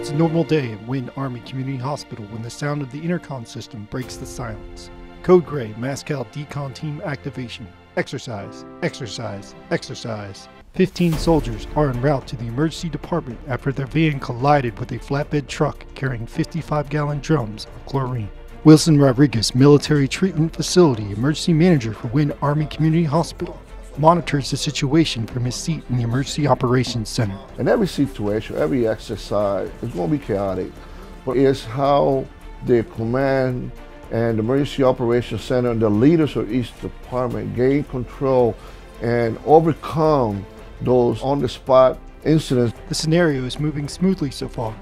It's a normal day at Winn Army Community Hospital when the sound of the intercom system breaks the silence. Code Gray, Mascal Decon Team activation. Exercise, exercise, exercise. 15 soldiers are en route to the emergency department after their van collided with a flatbed truck carrying 55 gallon drums of chlorine. Wilson Rodriguez, Military Treatment Facility Emergency Manager for Winn Army Community Hospital, monitors the situation from his seat in the Emergency Operations Center. In every situation, every exercise, it's going to be chaotic, but it's how the command and the Emergency Operations Center and the leaders of each department gain control and overcome those on-the-spot incidents. The scenario is moving smoothly so far,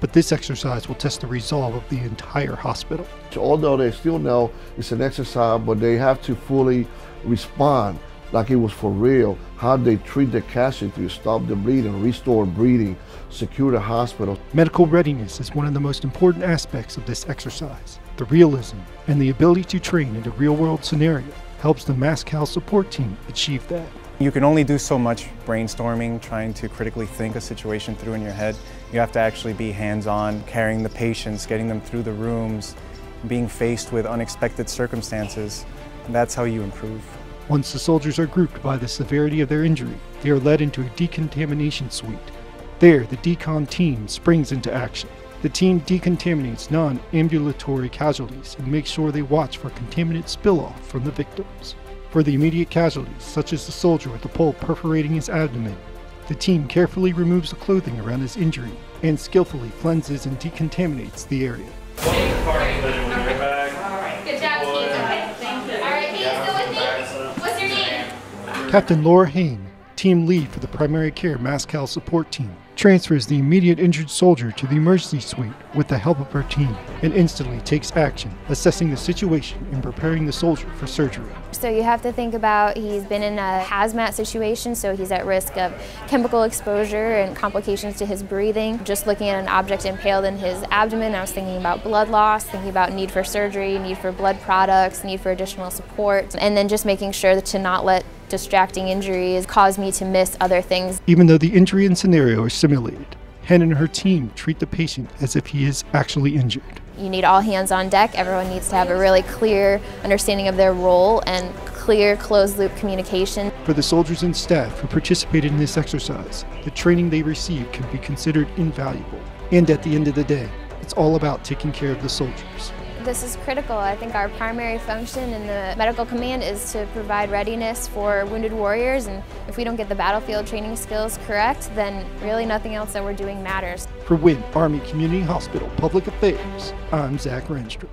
but this exercise will test the resolve of the entire hospital. Although they still know it's an exercise, but they have to fully respond like it was for real. How they treat the casualties, stop the bleeding, restore breathing, secure the hospital. Medical readiness is one of the most important aspects of this exercise. The realism and the ability to train in a real world scenario helps the MASCAL support team achieve that. You can only do so much brainstorming, trying to critically think a situation through in your head. You have to actually be hands-on, carrying the patients, getting them through the rooms, being faced with unexpected circumstances. And that's how you improve. Once the soldiers are grouped by the severity of their injury, they are led into a decontamination suite. There, the decon team springs into action. The team decontaminates non ambulatory casualties and makes sure they watch for contaminant spill off from the victims. For the immediate casualties, such as the soldier with the pole perforating his abdomen, the team carefully removes the clothing around his injury and skillfully cleanses and decontaminates the area. Captain Laura Hain, team lead for the primary care MASCAL support team, transfers the immediate injured soldier to the emergency suite with the help of her team and instantly takes action, assessing the situation and preparing the soldier for surgery. So you have to think about he's been in a hazmat situation, so he's at risk of chemical exposure and complications to his breathing. Just looking at an object impaled in his abdomen, I was thinking about blood loss, thinking about need for surgery, need for blood products, need for additional support, and then just making sure to not let distracting injuries cause me to miss other things. Even though the injury and scenario are simulated, Hen and her team treat the patient as if he is actually injured. You need all hands on deck. Everyone needs to have a really clear understanding of their role and clear closed loop communication. For the soldiers and staff who participated in this exercise, the training they received can be considered invaluable. And at the end of the day, it's all about taking care of the soldiers. This is critical. I think our primary function in the medical command is to provide readiness for wounded warriors and if we don't get the battlefield training skills correct, then really nothing else that we're doing matters. For Winn Army Community Hospital Public Affairs, I'm Zach Rehnstrom.